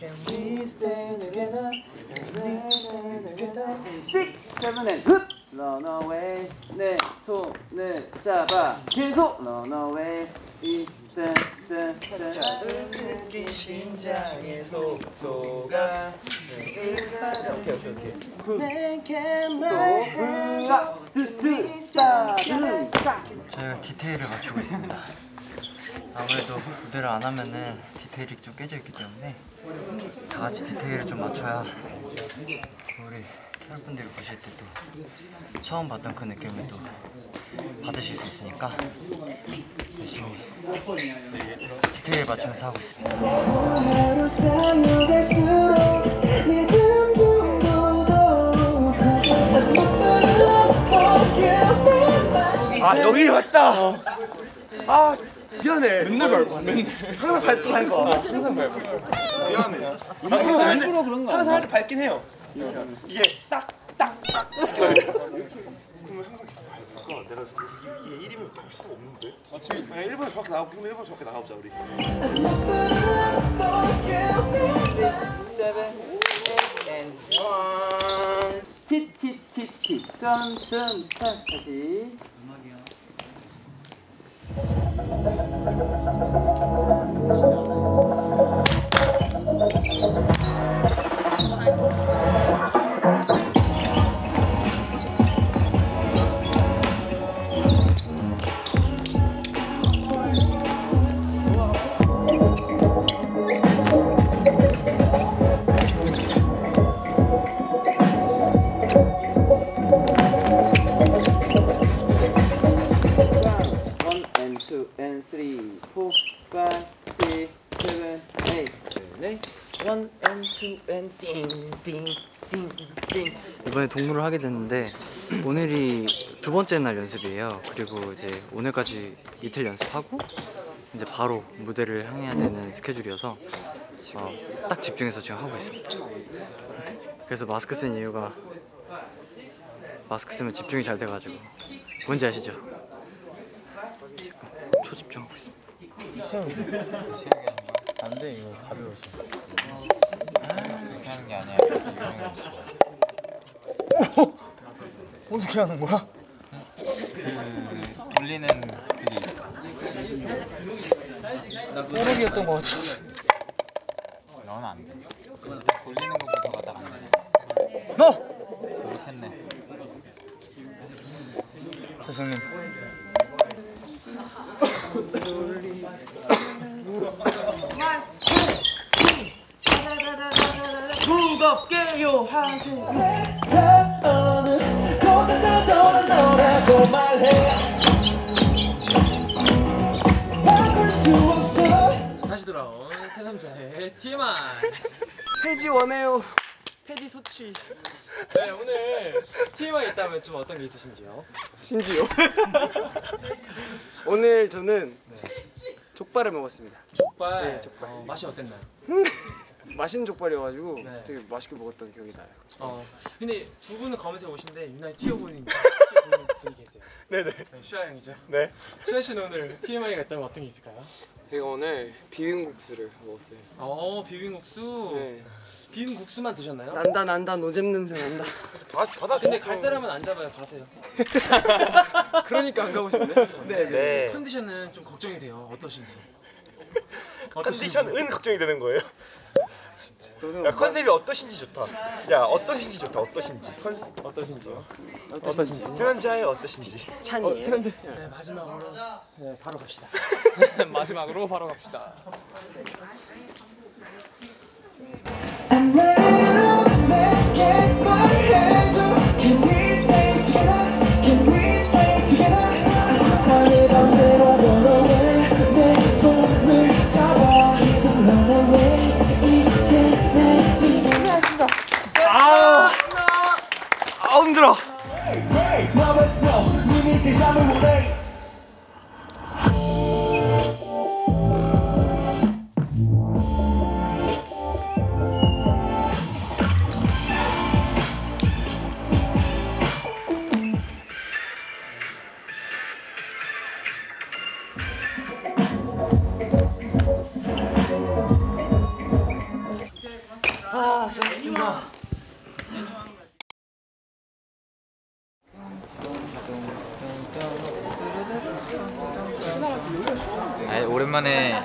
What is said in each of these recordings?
Can we stay together? Can we stay together? six, seven, and 흡! Run away 내 손을 잡아 계속 Run away 이 뜨뜨따든 저희가 디테일을 맞추고 있습니다. 아무래도 무대를 안 하면은 디테일이 좀 깨져 있기 때문에 다 같이 디테일을 좀 맞춰야 우리 팬분들이 보실 때 또 처음 봤던 그 느낌을 또 받으실 수 있으니까 열심히 디테일 맞추면서 하고 있습니다. 아 여기 왔다. 아 미안해. 맨날 밟아. 맨날. 항상 밟 밟아. 항상 밟아. 미안해. 항상 일부러 그런 거. 항상 할 때 밟긴 해요. 이게 딱딱딱 그러면 항상 계속 밟아. 내가 이게 1이면 갈 수가 없는데. 맞지. 네, 1번 정확히 나가. 그럼 1번 정확히 나가보자 우리. one. 티티티티 짠짠 다시. One 동물을 하게 됐는데 오늘이 두 번째 날 연습이에요. 그리고 이제 오늘까지 이틀 연습하고 이제 바로 무대를 향해야 되는 스케줄이어서 어, 딱 집중해서 지금 하고 있습니다. 그래서 마스크 쓴 이유가 마스크 쓰면 집중이 잘 돼가지고 뭔지 아시죠? 초집중하고 있습니다. 안돼 이거 가벼워서 하는 게 아니야. 어떻게 하는 거야? 그 돌리는 그게 있어. 뽀록이었던 거 같아 넌안 돼. 돌리는 것부터가 딱안 돼. 너! 못했네. 스승님 무겁게요 하세요. 어느 곳에서 너는 너라고 말해 바꿀 수 없어 다시 돌아온 새 남자의 TMI. 폐지 원해요. 폐지 소취. 네 오늘 TMI 있다면 좀 어떤 게 있으신지요? 신지요. 오늘 저는 족발을 먹었습니다. 족발. 네, 족발. 어, 맛이 어땠나요? 맛있는 족발이어가지고 네. 되게 맛있게 먹었던 기억이 나요. 어 근데 두 분은 검은색 옷인데 유난히 튀어 보이는 분이 계세요. 네네. 네, 슈아 형이죠. 네. 슈아 씨는 오늘 TMI가 있다면 어떤 게 있을까요? 제가 오늘 비빔국수를 먹었어요. 어 비빔국수. 네. 비빔국수만 드셨나요? 난다 난다 노잼 냄새 난다. 다 받아. 근데 갈 사람은 안 잡아요. 가세요. 그러니까 안 가고 싶네. 네. 네. 네. 컨디션은 좀 걱정이 돼요. 어떠신지. 컨디션은 걱정이 되는 거예요. 너는 야 컨셉이 어떠신지 좋다. 야 어떠신지 좋다. 어떠신지. 컨셉 어떠신지요? 어떠신지? 그 남자의 어떠신지. 찬이. 네 마지막으로 네 바로 갑시다. 마지막으로 바로 갑시다. I'm ready 오랜만에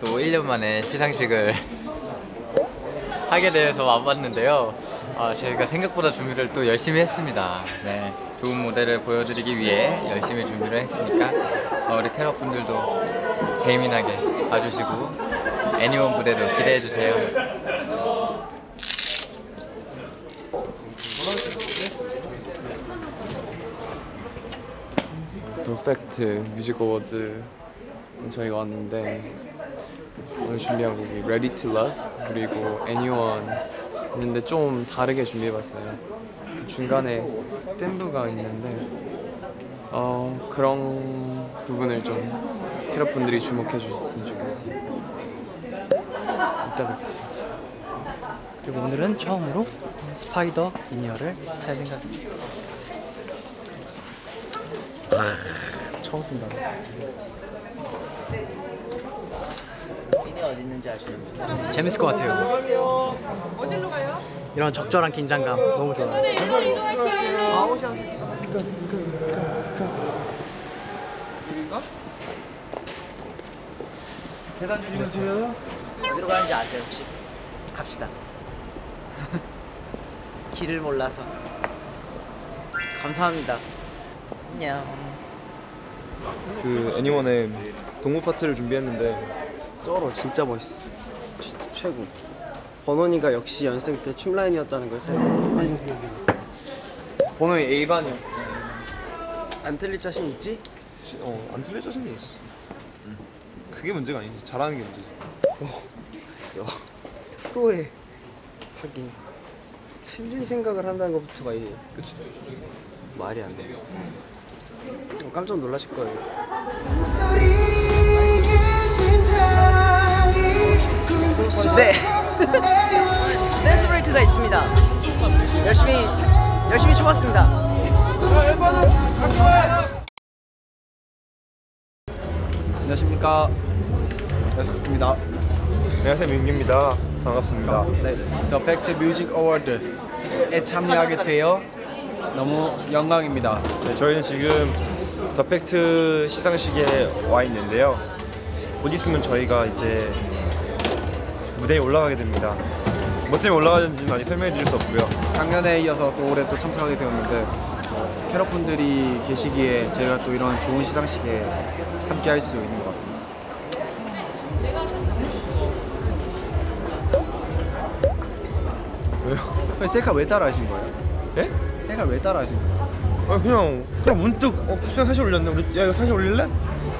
또 1년 만에 시상식을 하게 돼서 와봤는데요. 아, 저희가 생각보다 준비를 또 열심히 했습니다. 네, 좋은 무대를 보여드리기 위해 열심히 준비를 했으니까 어, 우리 캐럿 분들도 재미나게 봐주시고 애니원 무대도 기대해 주세요. 더팩트 뮤직 어워즈 저희가 왔는데 오늘 준비한 곡이 Ready to Love 그리고 Anyone 있는데 좀 다르게 준비해봤어요. 그 중간에 댄브가 있는데 어 그런 부분을 좀 캐럿 분들이 주목해 주셨으면 좋겠어요. 이따 뵙겠습니다. 그리고 오늘은 처음으로 spider in-ear를 찰 생각입니다. 처음 쓴다. 이니 어디 있는지 아시는 분? 재밌을 것 같아요. 어디로 가요? 이런 적절한 긴장감 너무 좋아요. 네, 이거 이동할게요. 어디로 가는지 아세요 혹시? 갑시다. 길을 몰라서. 감사합니다. 안녕. 그 애니원의 동무 파트를 준비했는데 쩔어 진짜 멋있어 진짜 최고 번원이가 역시 연습 때 춤라인이었다는 걸 세상 번호의 A반이었어. 안 틀릴 자신 있지? 어안 틀릴 자신이 있어. 그게 문제가 아니지. 잘하는 게 문제지. 프로에 하긴 틀릴 생각을 한다는 것부터가 이제 그치. 말이 안 돼. 어, 깜짝 놀라실 거예요. 네. 댄스 브레이크가 있습니다. 열심히 열심히 춰봤습니다. 안녕하십니까. 여섯입니다. 안녕하세요 민규입니다. 반갑습니다. 네, 더 팩트 뮤직 어워드 에 참여하게 되어 너무 영광입니다. 네, 저희는 지금 더 팩트 시상식에 와 있는데요. 곧 있으면 저희가 이제 무대에 올라가게 됩니다. 뭐 때문에 올라가는지는 아직 설명해 드릴 수 없고요. 작년에 이어서 또 올해 또 참석하게 되었는데 어, 캐럿분들이 계시기에 저희가 또 이런 좋은 시상식에 함께 할 수 있는 것 같습니다. 왜요? 셀카 왜 따라 하신 거예요? 예? 셀카 왜 따라 하신 거예요? 아 그냥 그냥 문득 어 구경 사실 올렸네. 우리 야 이거 사실 올릴래?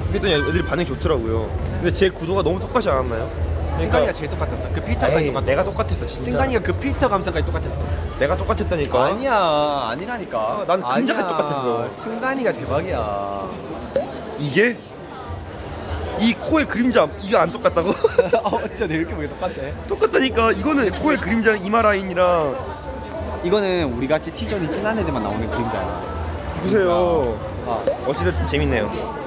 그랬더니 애들이 반응이 좋더라고요. 근데 제 구도가 너무 똑같지 않았나요? 승관이가 제일 똑같았어. 그 필터까지 똑같았어. 내가 똑같았어 진짜. 승관이가 그 필터 감성까지 똑같았어. 내가 똑같았다니까. 아니야, 아니라니까. 아, 난 근자가 아니야. 똑같았어. 승관이가 대박이야. 이게 이 코의 그림자 이게 안 똑같다고? 어, 진짜 내 이렇게 보기 똑같아. 똑같다니까. 이거는 코의 그림자는 이마 라인이랑 이거는 우리 같이 티존이 진한 애들만 나오는 그림자야. 보세요. 아, 어찌됐든 재밌네요.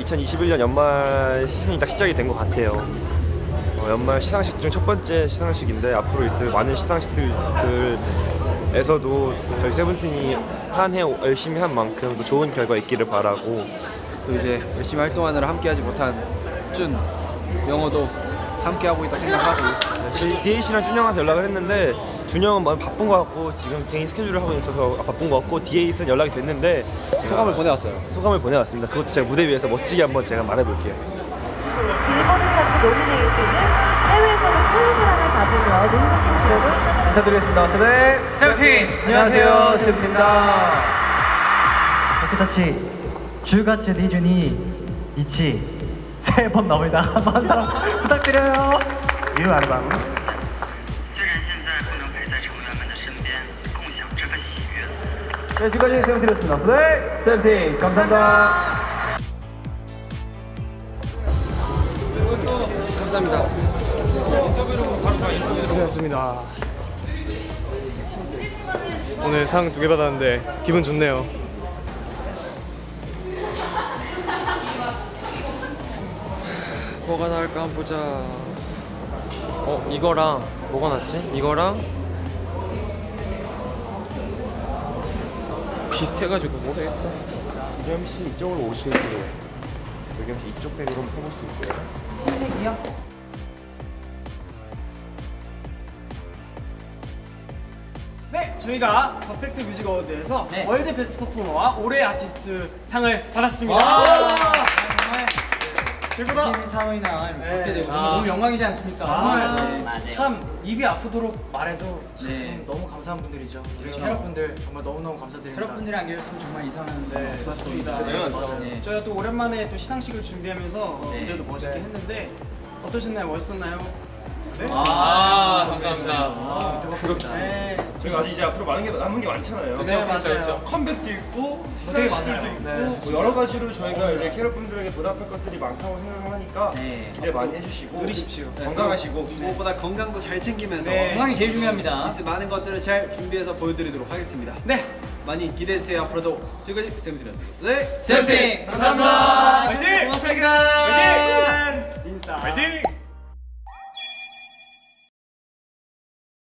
2021년 연말 시즌이 딱 시작이 된 것 같아요. 어, 연말 시상식 중 첫 번째 시상식인데 앞으로 있을 많은 시상식들에서도 저희 세븐틴이 한 해 열심히 한 만큼 또 좋은 결과 있기를 바라고 또 이제 열심히 활동하느라 함께하지 못한 준 영어도 함께하고 있다 생각하고 DH랑 준영한테 연락을 했는데 준영은 많이 바쁜 것 같고 지금 개인 스케줄을 하고 있어서 바쁜 것 같고 DH는 연락이 됐는데 소감을 보내왔어요. 소감을 보내왔습니다. 그것도 제가 무대 위에서 멋지게 한번 제가 말해볼게요. 빌보드 차트 노미네이트는 해외에서는 큰 사랑을 받은 여든 신 기록을 인사드리겠습니다. 네, 세븐틴 안녕하세요, 세븐틴입니다.僕たち10月22日새 앨범 나옵니다. 많은 사랑 부탁드려요. 뉴 앨범 虽然现在不能陪在成员们的身边，共享这份喜悦。 네, 지금까지 세븐틴이었습니다. 네, 세븐틴 감사합니다. 감사합니다. 고생했습니다. 오늘 상 두 개 받았는데 기분 좋네요. 뭐가 나을까 한번 보자. 어 이거랑 뭐가 낫지? 이거랑 비슷해가지고 뭐 되겠다. 유겸 씨 이쪽으로 오실게요. 유겸 씨 이쪽 배로 한번 펴볼 수 있어요? 저희가 더팩트 뮤직 어워드에서 World Best Performer와 올해 아티스트 상을 받았습니다. 정말 최고다. 상이나 네. 받게 되고 아. 너무 영광이지 않습니까? 아, 네. 참 입이 아프도록 말해도 참 네. 너무 감사한 분들이죠. 우리 그렇죠. 캐럿 분들 정말 너무 너무 감사드립니다. 캐럿 분들이 안 계셨으면 정말 이상한데 네, 좋았습니다. 그렇죠. 맞아요. 네. 저희가 또 오랜만에 또 시상식을 준비하면서 어, 네. 무대도 멋있게 네. 했는데 어떠셨나요? 멋있었나요? 네. 아, 감사합니다. 아, 그렇게. 네. 저희가 아직 이제 앞으로 많은 게 남은 게 많잖아요. 네, 맞아요. 그렇죠. 컴백도 있고 되게 스타일들도 많아요. 있고 네. 뭐 여러 가지로 저희가 이제 캐럿 분들에게 보답할 것들이 많다고 생각하니까 기대 많이 해주시고 누리십시오. 건강하시고 무엇보다 건강도 잘 챙기면서 네. 건강이 제일 중요합니다. 많은 것들을 잘 준비해서 보여드리도록 하겠습니다. 네. 많이 기대해 주세요. 앞으로도 지금까지 세븐틴이었습니다. 네, 세븐틴 감사합니다. 화이팅! 고맙습니다. 화이팅! 인사. 화이팅!